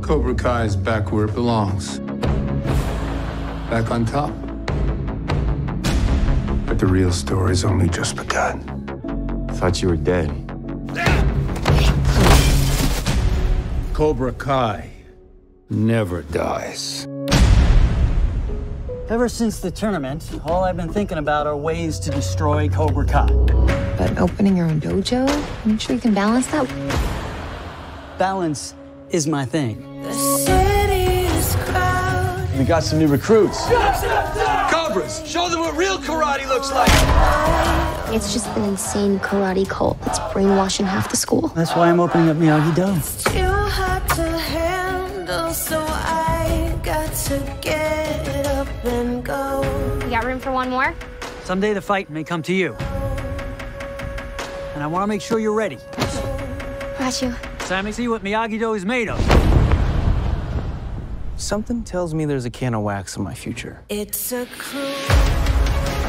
Cobra Kai is back where it belongs. Back on top. But the real story's only just begun. Thought you were dead. Cobra Kai never dies. Ever since the tournament, all I've been thinking about are ways to destroy Cobra Kai. But opening your own dojo, I'm sure you can balance that. Balance is my thing. We got some new recruits. Cobras, show them what real karate looks like. It's just an insane karate cult that's brainwashing half the school. That's why I'm opening up Miyagi Do. Too hard to handle, so I got to get up and go. You got room for one more? Someday the fight may come to you. And I want to make sure you're ready. Got you. Sammy, see what Miyagi Do is made of. Something tells me there's a can of wax in my future. It's a cruel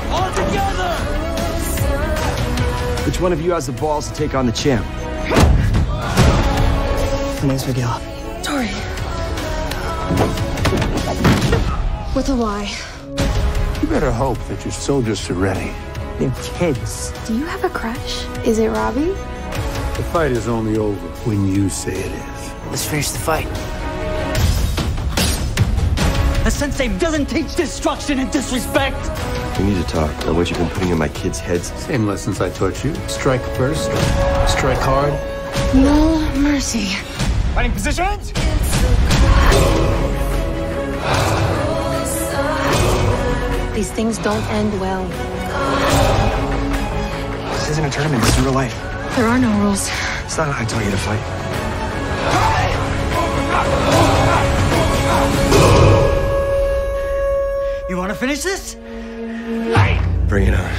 All together! Which one of you has the balls to take on the champ? My name's Miguel. Tory. With a Y. You better hope that your soldiers are ready. They're kids. Do you have a crush? Is it Robbie? The fight is only over when you say it is. Let's finish the fight. The sensei doesn't teach destruction and disrespect. We need to talk about what you've been putting in my kids' heads. Same lessons I taught you. Strike first, strike hard. No mercy. Fighting positions? These things don't end well. This isn't a tournament, this is real life. There are no rules. It's not how I taught you to fight. You want to finish this? Bring it on.